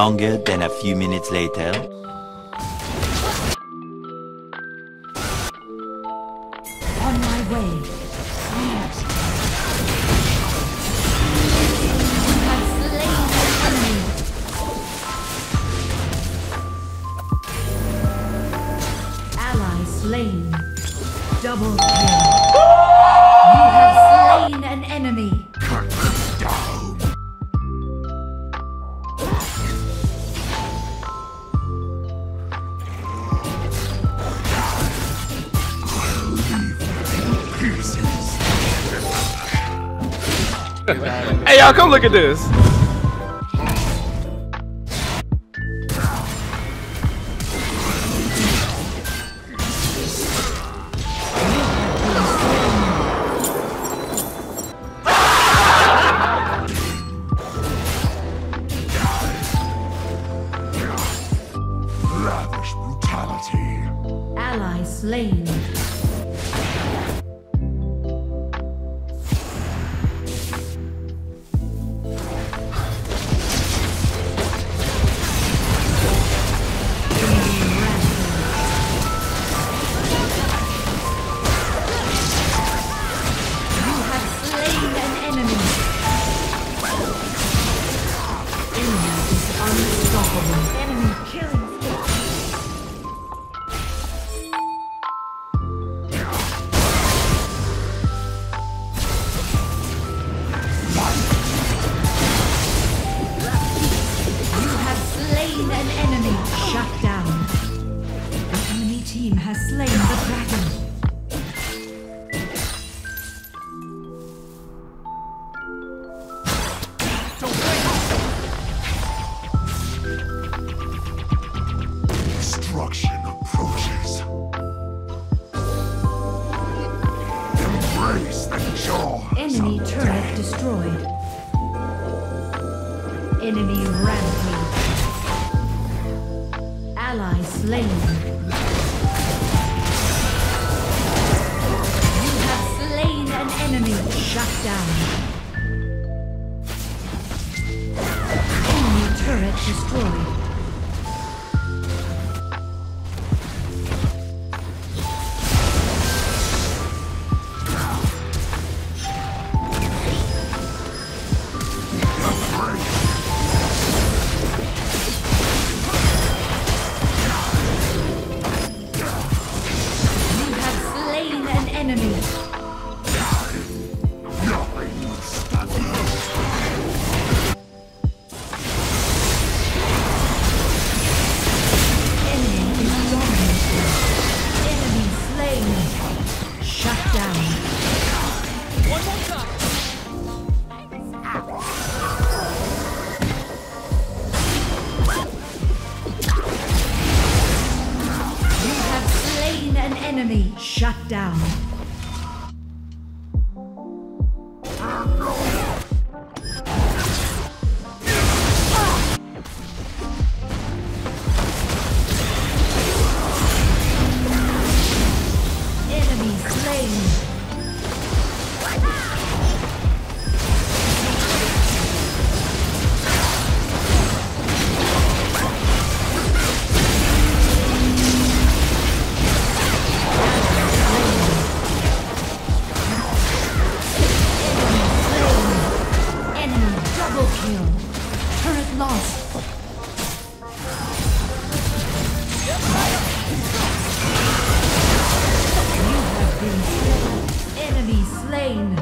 longer than a few minutes later, Come look at this. Enemy killing. slain. You have slain an enemy. Shut down. slain.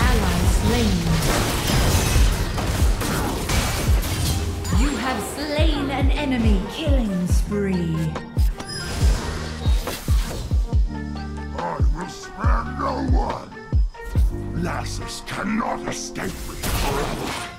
Ally slain. You have slain an enemy killing spree. I will spare no one. Nasus cannot escape me forever.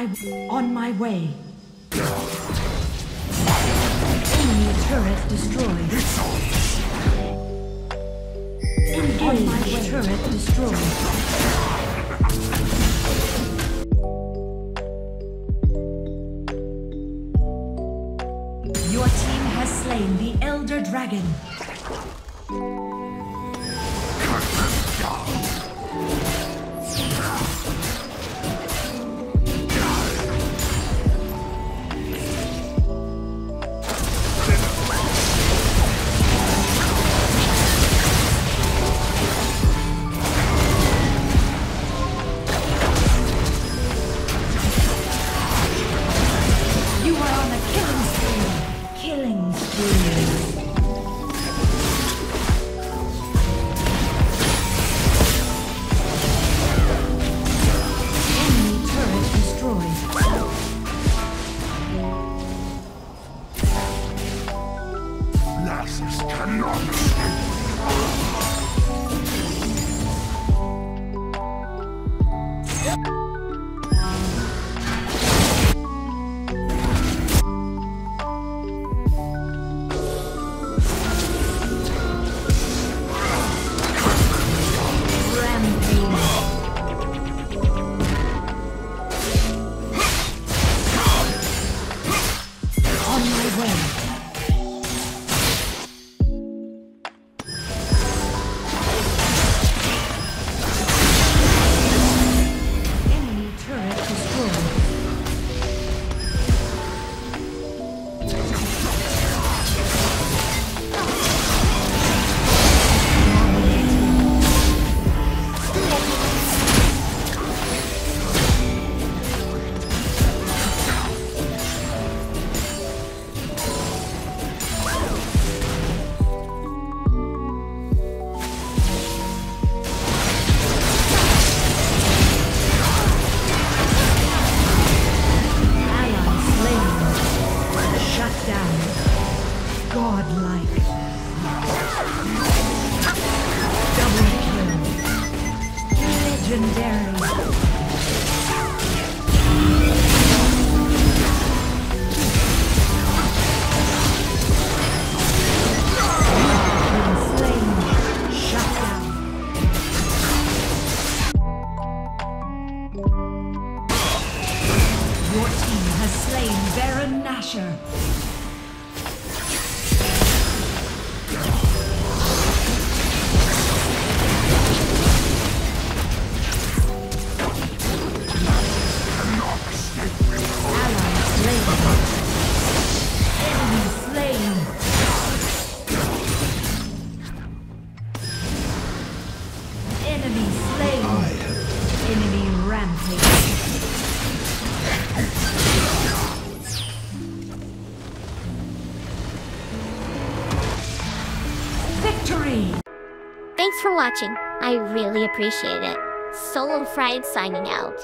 my on my way. Enemy turret destroyed. Engage. On my way. turret destroyed. Your team has slain the Elder Dragon. Legendary. Watching. I really appreciate it. Solo Fried signing out.